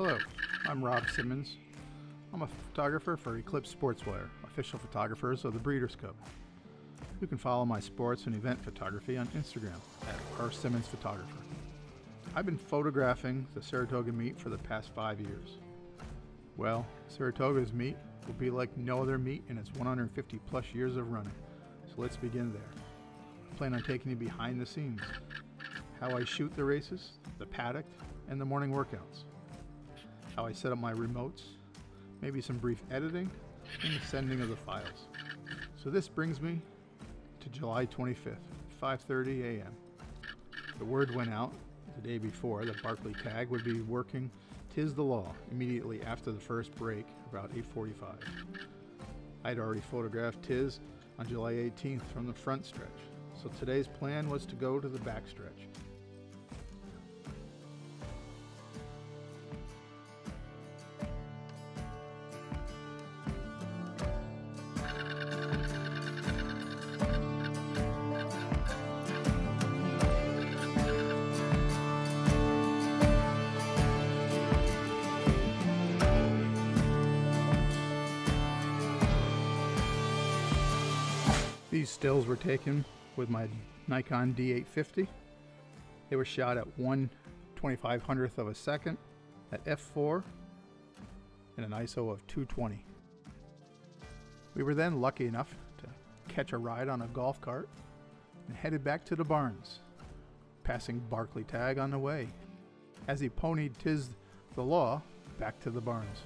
Hello, I'm Rob Simmons. I'm a photographer for Eclipse Sportswire, official photographers of the Breeders' Cup. You can follow my sports and event photography on Instagram at R. Simmons Photographer. I've been photographing the Saratoga meet for the past five years. Well, Saratoga's meet will be like no other meet in its 150 plus years of running. So let's begin there. I plan on taking you behind the scenes, how I shoot the races, the paddock, and the morning workouts, how I set up my remotes, maybe some brief editing, and the sending of the files. So this brings me to July 25th, 5:30 a.m. The word went out the day before that Barclay Tagg would be working Tiz the Law immediately after the first break, about 8:45. I'd already photographed Tiz on July 18th from the front stretch, so today's plan was to go to the back stretch. These stills were taken with my Nikon D850. They were shot at 1 2500th of a second at f4 and an ISO of 220. We were then lucky enough to catch a ride on a golf cart and headed back to the barns, passing Barclay Tagg on the way as he ponied Tiz the Law back to the barns.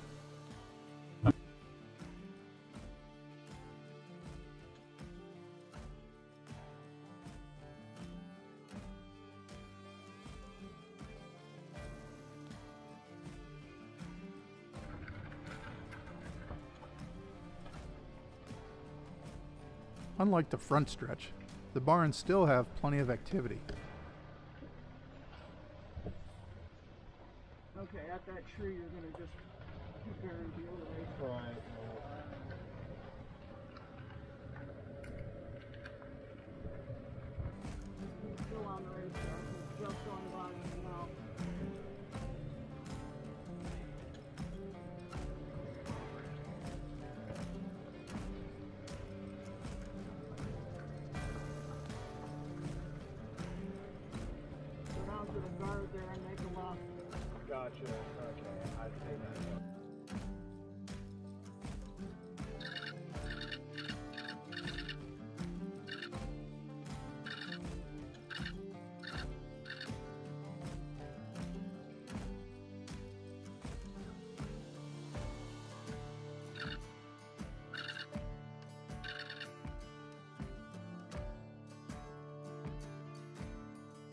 Unlike the front stretch, the barns still have plenty of activity. Okay, at that tree, you're gonna just bury the other way. Right. To the and make a. Gotcha. Okay. I see that.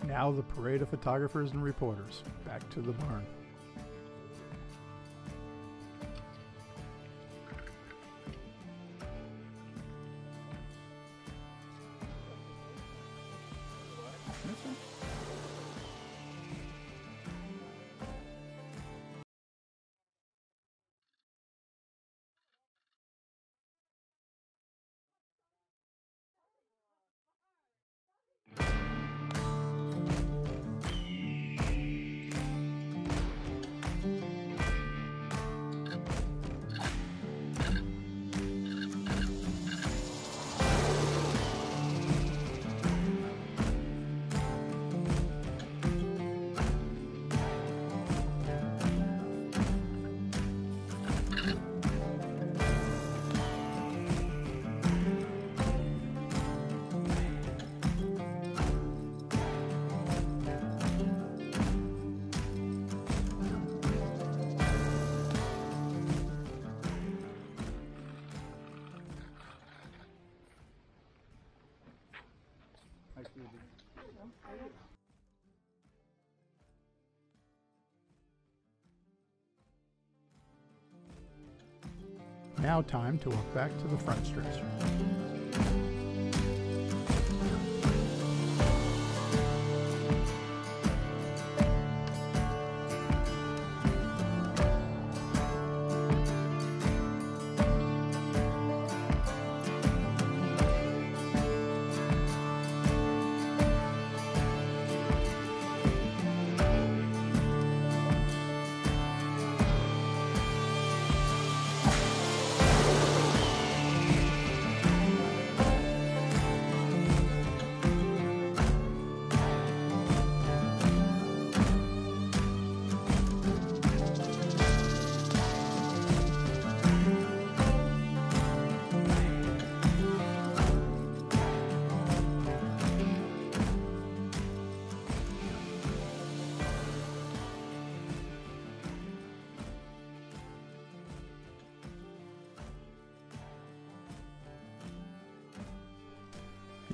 Now the parade of photographers and reporters back to the barn. Now time to walk back to the front stretch.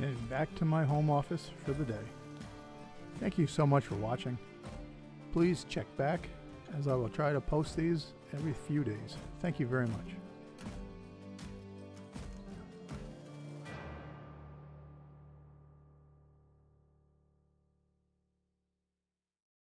And back to my home office for the day. Thank you so much for watching. Please check back as I will try to post these every few days. Thank you very much.